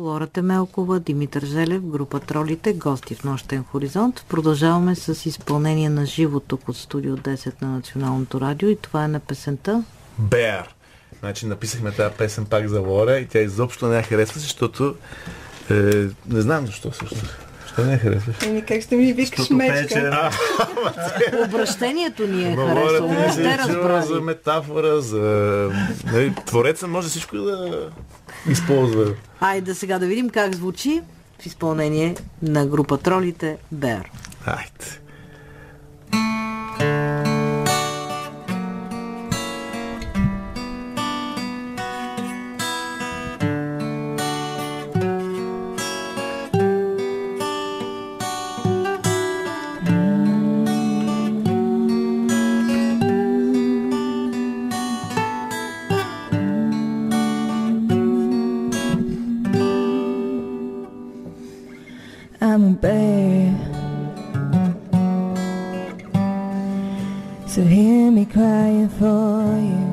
Лора Темелкова, Димитър Желев, група Тролите, гости в Нощен хоризонт. Продължаваме с изпълнение на живо тук от студио 10 на Националното радио и това е на песента Бер. Значи написахме тази песен пак за Лора и тя изобщо не я харесва, защото е, не знам защо всъщност. Що не я харесваш? Еми, как ще ми викаш мечка? Обращението ни е харесало. Не се сте е разбрали. за метафора, за... Нали, твореца може всичко да използва. Айде сега да видим как звучи в изпълнение на група Тролите Бер. Айде. So hear me crying for you.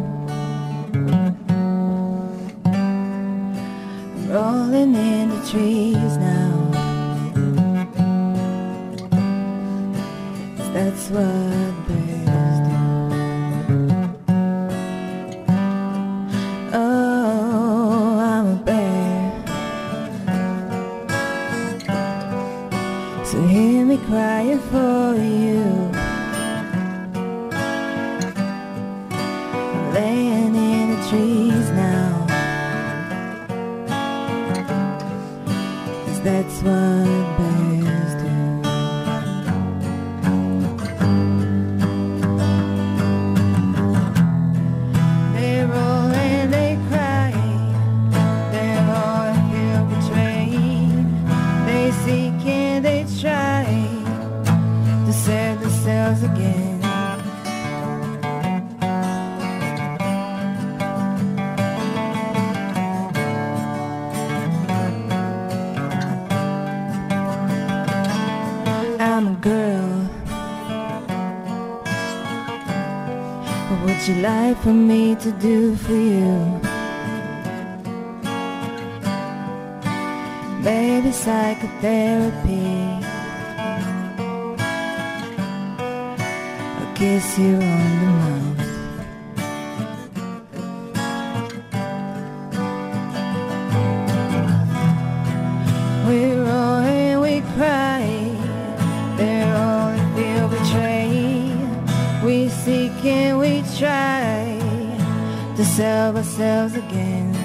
I'm rolling in the trees now. that's what crying for you. I'm laying in the trees now. 'Cause that's what bears. I'm a girl. What would you like for me to do for you? Maybe psychotherapy. I'll kiss you on the mouth. We and we try to save ourselves again.